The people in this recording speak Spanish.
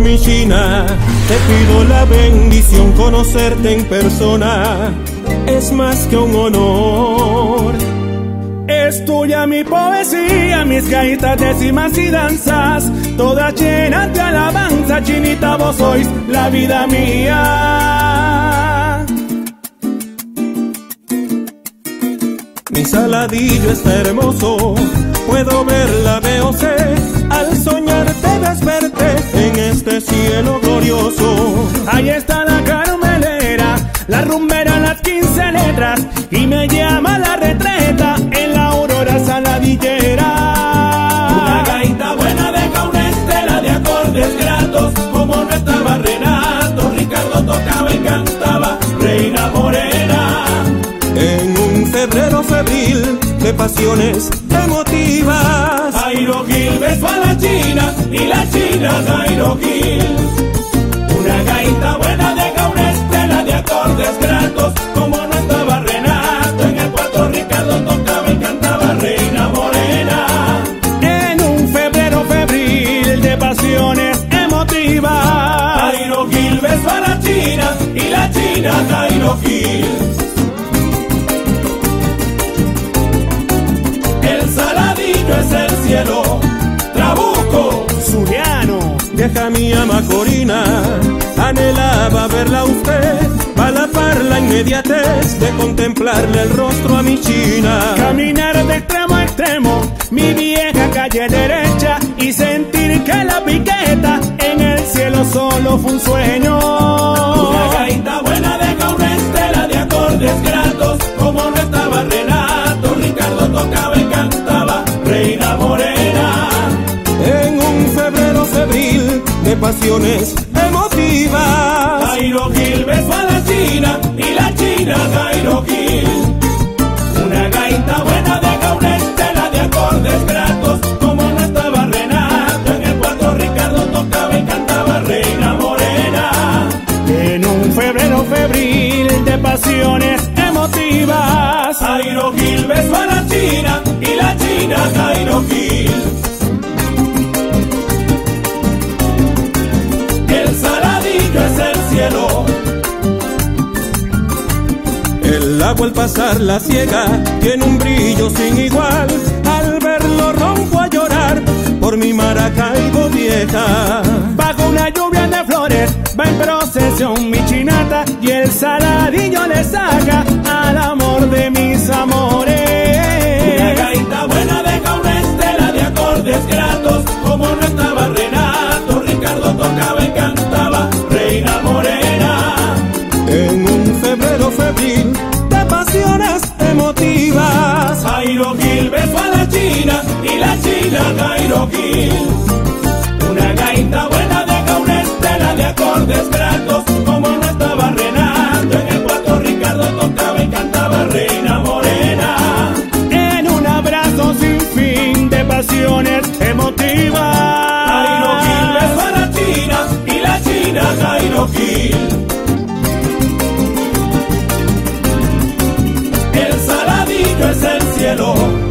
Mi China, te pido la bendición conocerte en persona, es más que un honor. Es tuya mi poesía, mis gaitas, décimas y danzas, todas llenas de alabanza, chinita, vos sois la vida mía. Mi saladillo está hermoso, puedo verla, veo sé, Ahí está la carmelera, la rumbera, las quince letras, y me llama la retreta en la aurora saladillera. Una gaita buena deja una estela de acordes gratos, como no estaba Renato, Ricardo tocaba y cantaba, Reina Morena. En un febrero febril de pasiones emotivas. Jairo Gil besó a la China y la China a Jairo Gil. A la China y la China a Jairo Gil. El saladillo es el cielo, Trabuco. Zuliano, Vieja mía Macorina, anhelaba verla a usted, para par la inmediatez de contemplarle el rostro a mi China. caminar de extremo a extremo, mi vieja calle derecha y sentir que la piqueta en el cielo solo fue un sueño. De pasiones emotivas. Jairo Gil besó a la China y la China Jairo Gil. Una gaita buena deja una estela de acordes gratos, como no estaba Renato, en el cuarto Ricardo tocaba y cantaba Reina Morena. En un febrero febril de pasiones emotivas. Jairo Gil besó a la China y la China Jairo Gil. El agua al pasar la ciega tiene un brillo sin igual. Al verlo rompo a llorar por mi Maracaibo vieja. Bajo una lluvia de flores va en procesión mi chinata y el saladillo le saca al amor de mis Una amores. gaita buena deja una estela de acordes gratos, como no estaba Renato, Ricardo tocaba y cantaba Reina Morena. En un febrero febril Una gaita buena deja una estela de acordes gratos, como no estaba Renato. En el cuarto Ricardo tocaba y cantaba Reina Morena. En un abrazo sin fin de pasiones emotivas. Jairo besó a la China y la China Jairo Gil. El saladillo es el cielo.